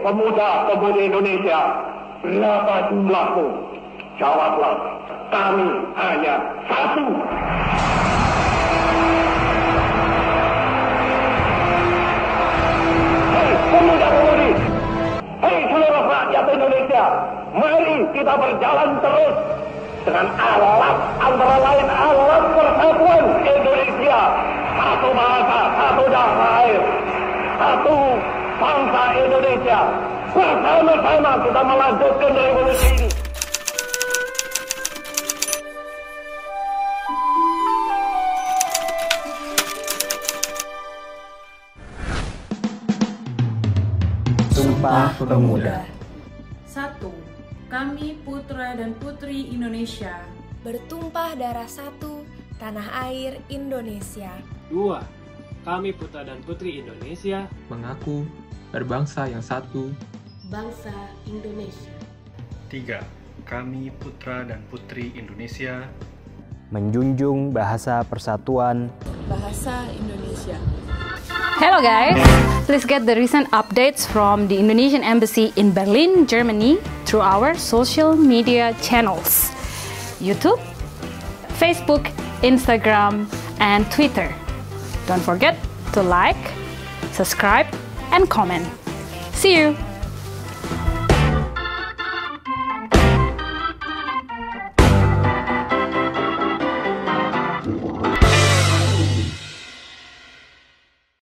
pemuda-pemudi Indonesia, berapa jumlahmu? Jawablah, kami hanya satu. Hei pemuda-pemudi, hei seluruh rakyat Indonesia, mari kita berjalan terus dengan alat antara lain alat persatuan Indonesia. Satu bahasa, satu darah air, satu bangsa Indonesia. Bersama-sama kita melanjutkan revolusi ini. Sumpah Pemuda. Satu, kami putra dan putri Indonesia. Bertumpah darah satu, tanah air Indonesia. Dua, kami putra dan putri Indonesia. mengaku berbangsa yang satu, bangsa Indonesia. Tiga, kami putra dan putri Indonesia. menjunjung bahasa persatuan Bahasa Indonesia. Hello guys! Please get the recent updates from the Indonesian Embassy in Berlin, Germany through our social media channels YouTube, Facebook, Instagram, and Twitter. Don't forget to like, subscribe, and comment. See you!